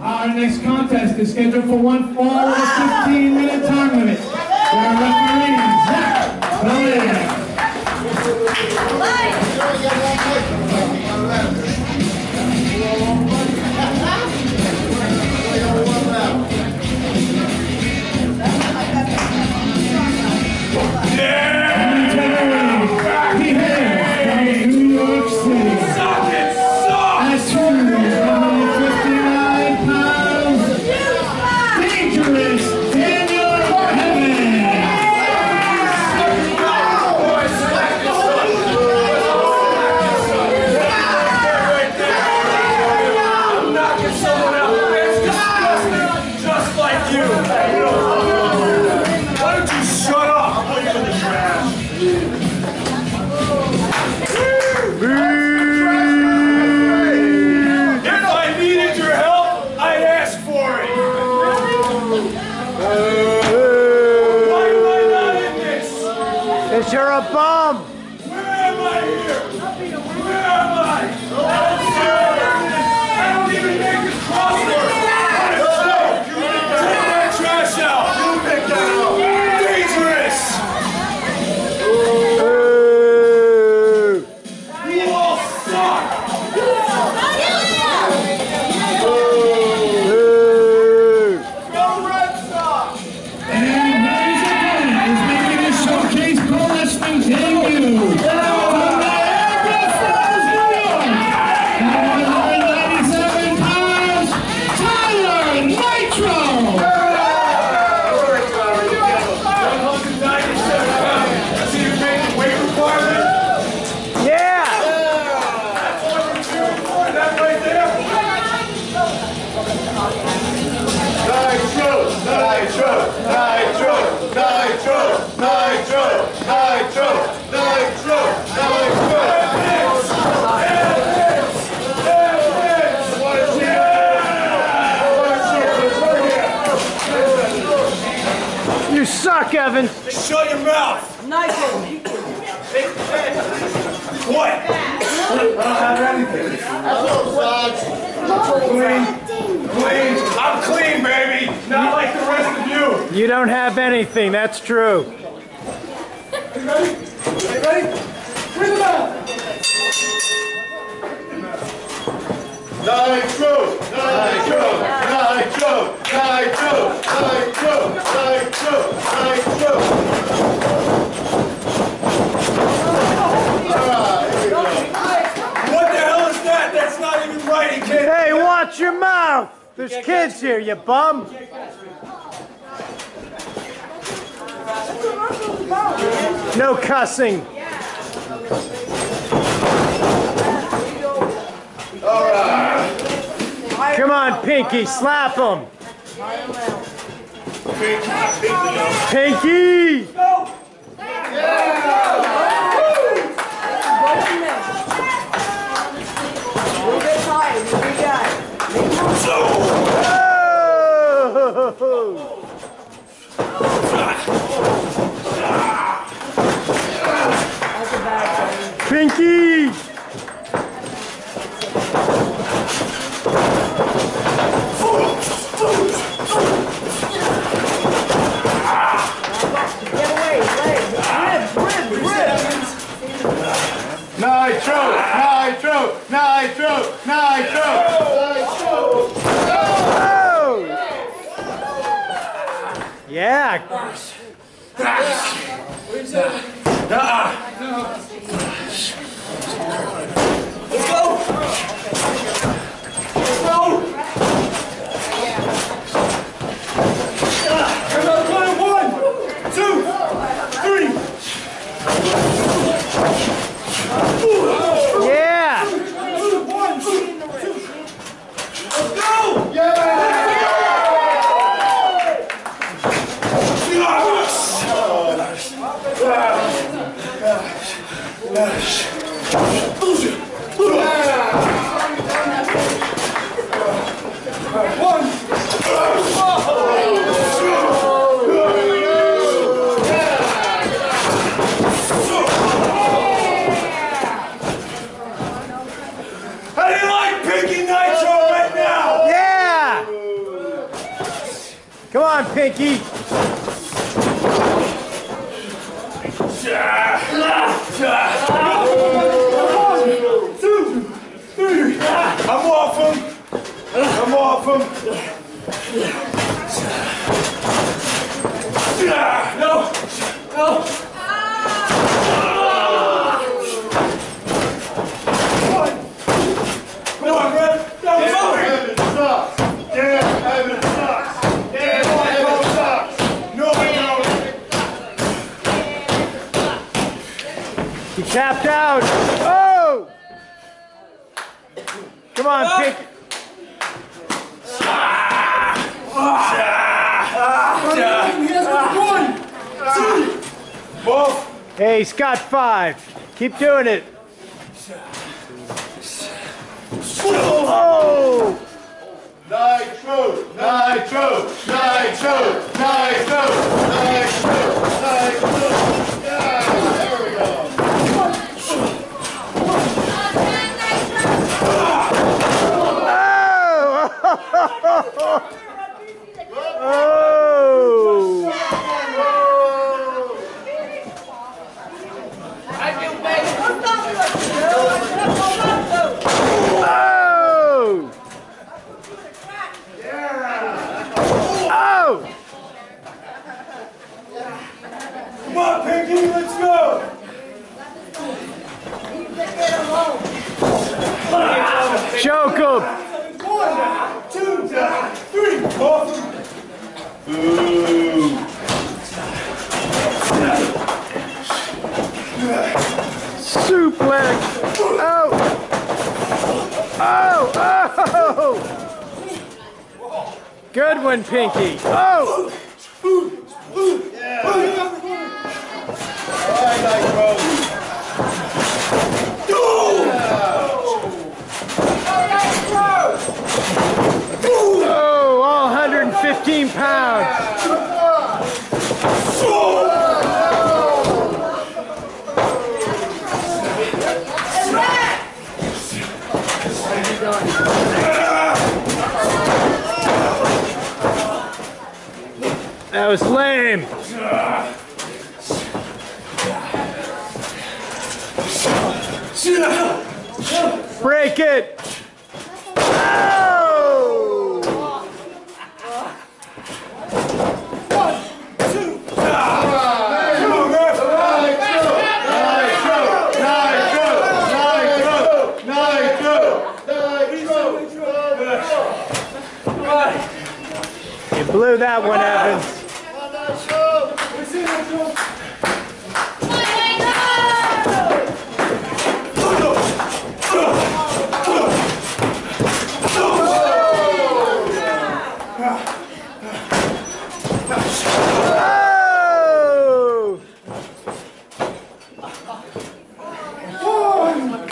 Our next contest is scheduled for one fall with a 15 minute time limit. Why am I not in this? Cause you're a bum. Where am I here? Where am I? I don't even make nitro, nitro, nitro, nitro, nitro. You suck, Evan. Shut your mouth. What? I don't have anything. That's what Clean. Clean. I'm clean, baby. Not like the rest of you. You don't have anything, that's true. Nitro, nitro, nitro, nitro, nitro, nitro, nitro. Alright, here we go. What the hell is that? That's not even right. He can't. Hey, watch your mouth. There's kids here, you bum. No cussing. Come on, Pinky, slap him. Pinky! Oh! Pinky! Nitro, nitro, nitro, nitro, nitro. Oh! Yeah. One, two, three. Yeah. One, two, Let's go. How do you like Pinky Nitro right now? Yeah. Come on, Pinky. I'm off him. I'm off him. No. No. Come on, man. That was over. Evan sucks. Damn, Evan sucks. Damn, Evan sucks. No, no. He tapped out. Oh! Come on, ah! Pinky. Both. Hey, he's got five. Keep doing it. Oh! Nitro, nitro, nitro, nitro, nitro. Yeah, there we go. Oh! Oh! Oh! Oh! Come on, Pinky. Let's go. Choke him! One, two, three. Off. Suplex! Oh! Oh! Oh! Good one, Pinky. Oh! All right, Nitro. Oh, all 115 pounds. That was lame. Break it. Oh! Blew that one, Evans.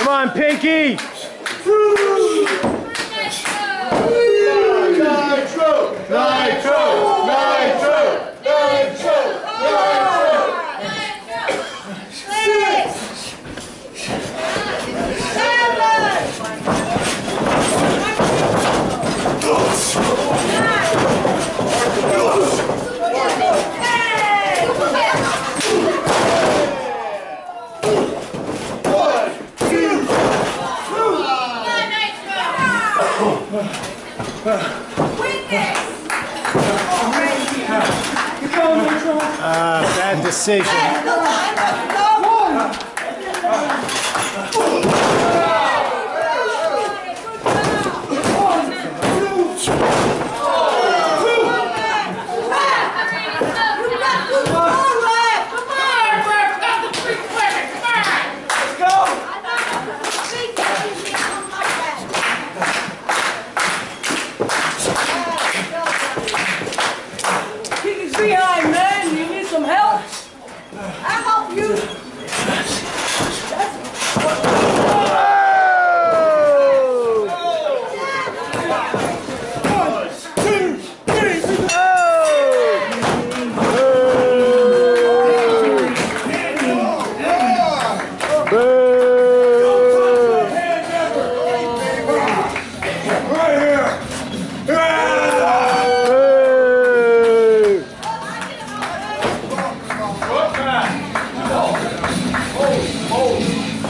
Come on, Pinky! Nitro, nitro, nitro, nitro, Uh, bad decision.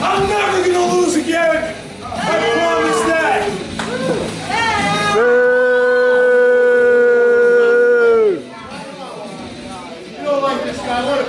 I'm never gonna lose again. I promise that. You don't like this guy.